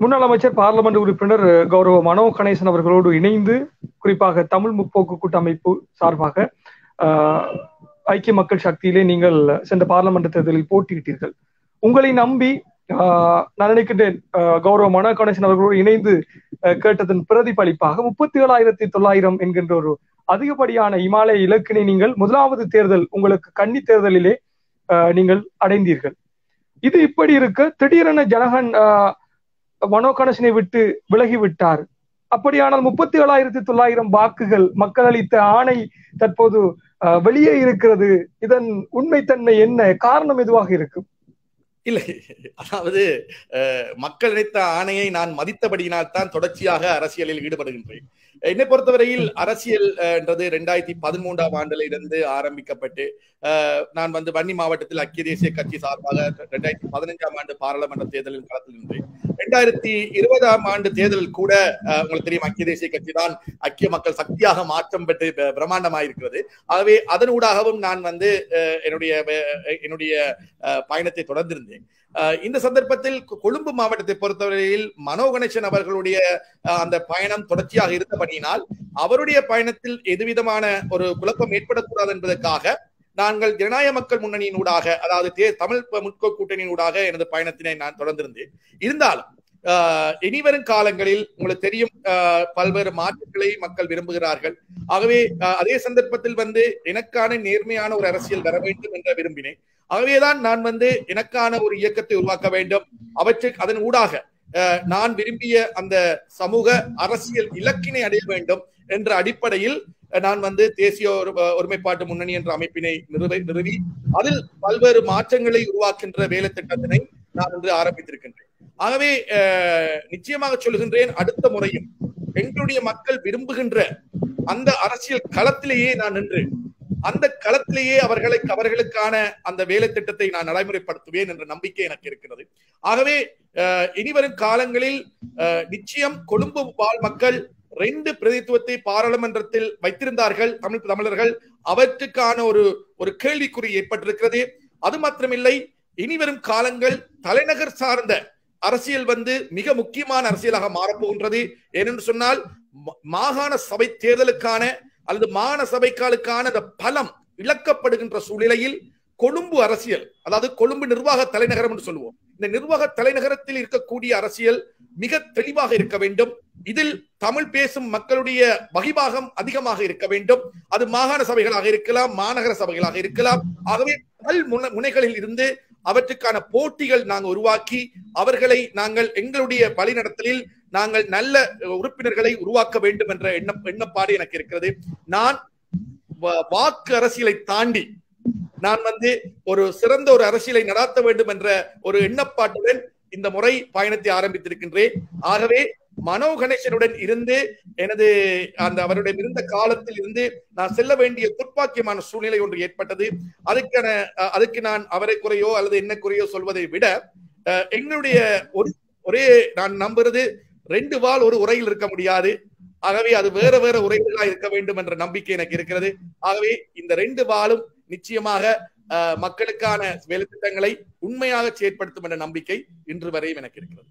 முன்னாள் அமைச்சர் பார்லமெண்ட் உறுப்பினர் கௌரவ மனோ கணேசன் அவர்களோடு இணைந்து குறிப்பாக தமிழ் முற்போக்கு கூட்டமைப்பு சார்பாக ஆஹ், ஐக்கிய மக்கள் சக்தியிலே நீங்கள் சென்ற பார்லமெண்ட் தேர்தலில் போட்டியிட்டீர்கள். உங்களை நம்பி ஆஹ், நான் நினைக்கின்றேன் கௌரவ மனோ கணேசன் அவர்களோடு இணைந்து கேட்டதன் பிரதிபலிப்பாக முப்பத்தி ஏழாயிரத்தி தொள்ளாயிரம் என்கின்ற ஒரு அதிகப்படியான இமாலய இலக்கினை நீங்கள் முதலாவது தேர்தல் உங்களுக்கு கன்னி தேர்தலிலே நீங்கள் அடைந்தீர்கள். இது இப்படி இருக்க திடீரென ஜனகன் ஆஹ், மனோ கணேசனை விட்டு விலகி விட்டார் அப்படியானால் முப்பத்தி ஏழாயிரத்தி தொள்ளாயிரம் வாக்குகள் மக்கள் அளித்த ஆணை தற்போது வெளியே இருக்கிறது. இதன் உண்மைத்தன்மை என்ன? காரணம் எதுவாக இருக்கும்? இல்லை. அதாவது மக்கள் நினைத்த ஆணையை நான் மதித்தபடியினால் தான் தொடர்ச்சியாக அரசியலில் ஈடுபடுகின்றேன். என்னை பொறுத்தவரையில் அரசியல் என்றது ரெண்டாயிரத்தி பதிமூன்றாம் ஆண்டுல இருந்து ஆரம்பிக்கப்பட்டு அஹ், நான் வந்து வன்னி மாவட்டத்தில் ஐக்கிய தேசிய கட்சி சார்பாக ரெண்டாயிரத்தி பதினைஞ்சாம் ஆண்டு பாராளுமன்ற தேர்தலில் களத்தில் நின்றேன் இரண்டாயிரத்தி இருபதாம் ஆண்டு தேர்தலில் கூட உங்களுக்கு தெரியும் ஐக்கிய தேசிய கட்சி தான் ஐக்கிய மக்கள் சக்தியாக மாற்றம் பெற்று ப- பிரம்மாண்டமாயிருக்கிறது. ஆகவே அதனூடாகவும் நான் வந்து என்னுடைய என்னுடைய பயணத்தை தொடர்ந்திருந்தேன். இந்த சந்தர்ப்பத்தில் கொழும்பு மாவட்டத்தை பொறுத்தவரையில் மனோ கணேசன் அவர்களுடைய அஹ், அந்த பயணம் தொடர்ச்சியாக இருந்தபடியினால் அவருடைய பயணத்தில் எதுவிதமான ஒரு குழப்பம் ஏற்படக்கூடாது என்பதற்காக நாங்கள் ஜனநாயக மக்கள் முன்னணியினூடாக அதாவது தே- தமிழ் முற்கோ முற்போக்கு கூட்டணியினூடாக எனது பயணத்தினை நான் தொடர்ந்திருந்தேன். இருந்தாலும் இனிவரும் காலங்களில் உங்களுக்கு தெரியும் ஆஹ், பல்வேறு மாற்றங்களை மக்கள் விரும்புகிறார்கள். ஆகவே அதே சந்தர்ப்பத்தில் வந்து எனக்கான நேர்மையான ஒரு அரசியல் வர வேண்டும் என்ற விரும்பினேன். ஆகவேதான் நான் வந்து எனக்கான ஒரு இயக்கத்தை உருவாக்க வேண்டும். அவற்றை அதன் ஊடாக நான் விரும்பிய அந்த சமூக அரசியல் இலக்கினை அடைய வேண்டும் என்ற அடிப்படையில் நான் வந்து தேசிய ஒரு ஒருமைப்பாட்டு முன்னணி என்ற அமைப்பினை நிறுவி நிறுவி அதில் பல்வேறு மாற்றங்களை உருவாக்கின்ற வேலை திட்டத்தினை நான் வந்து ஆரம்பித்திருக்கின்றேன். ஆகவே அஹ், நிச்சயமாக சொல்கின்றேன் அடுத்த முறையும் எங்களுடைய மக்கள் விரும்புகின்ற அந்த அரசியல் களத்திலேயே நான் நின்று அந்த களத்திலேயே அவர்களை அவர்களுக்கான அந்த வேலை திட்டத்தை நான் நடைமுறைப்படுத்துவேன் என்ற நம்பிக்கை எனக்கு இருக்கிறது. ஆகவே அஹ், இனிவரும் காலங்களில் அஹ், நிச்சயம் கொழும்பு வாழ் மக்கள் ரெண்டு பிரதித்துவத்தை பாராளுமன்றத்தில் வைத்திருந்தார்கள் தமிழ் தமிழர்கள். அவற்றுக்கான ஒரு ஒரு கேள்விக்குறி ஏற்பட்டிருக்கிறது. அது மாத்திரமில்லை இனிவரும் காலங்கள் தலைநகர் சார்ந்த அரசியல் வந்து மிக முக்கியமான அரசியலாக மாறப்போகின்றது. ஏனென்று சொன்னால் மாகாண சபை தேர்தலுக்கான அல்லது மாகாண சபைக்காலுக்கான அந்த பலம் இழக்கப்படுகின்ற சூழ்நிலையில் கொழும்பு அரசியல் அதாவது கொழும்பு நிர்வாக தலைநகரம் என்று சொல்லுவோம். இந்த நிர்வாக தலைநகரத்தில் இருக்கக்கூடிய அரசியல் மிக தெளிவாக இருக்க வேண்டும். இதில் தமிழ் பேசும் மக்களுடைய வகிபாகம் அதிகமாக இருக்க வேண்டும். அது மாகாண சபைகளாக இருக்கலாம் மாநகர சபைகளாக இருக்கலாம். ஆகவே பல் முனைகளில் இருந்து அவற்றுக்கான போட்டிகள் நாங்கள் உருவாக்கி அவர்களை நாங்கள் எங்களுடைய வழிநடத்தலில் நாங்கள் நல்ல உறுப்பினர்களை உருவாக்க வேண்டும் என்ற எண்ணம் எண்ணப்பாடு எனக்கு இருக்கிறது. நான் வாக்கு அரசியலை தாண்டி நான் வந்து ஒரு சிறந்த ஒரு அரசியலை நடாத்த வேண்டும் என்ற ஒரு எண்ணப்பாட்டுடன் இந்த முறை பயணத்தை ஆரம்பித்திருக்கின்றேன். ஆகவே மனோ கணேசனுடன் இருந்து எனது அந்த அவருடைய இருந்த காலத்தில் இருந்து நான் செல்ல வேண்டிய துர்ப்பாக்கியமான சூழ்நிலை ஒன்று ஏற்பட்டது. அதுக்கான அதுக்கு நான் அவரை குறையோ அல்லது என்ன குறையோ சொல்வதை விட அஹ், எங்களுடைய ஒரு ஒரே நான் நம்புறது ரெண்டு வாள் ஒரு உரையில் இருக்க முடியாது. ஆகவே அது வேற வேற உரைகளா இருக்க வேண்டும் என்ற நம்பிக்கை எனக்கு இருக்கிறது. ஆகவே இந்த ரெண்டு வாளும் நிச்சயமாக அஹ், மக்களுக்கான வேலை திட்டங்களை உண்மையாக செயற்படுத்தும் என்ற நம்பிக்கை இன்று வரையும் எனக்கு இருக்கிறது.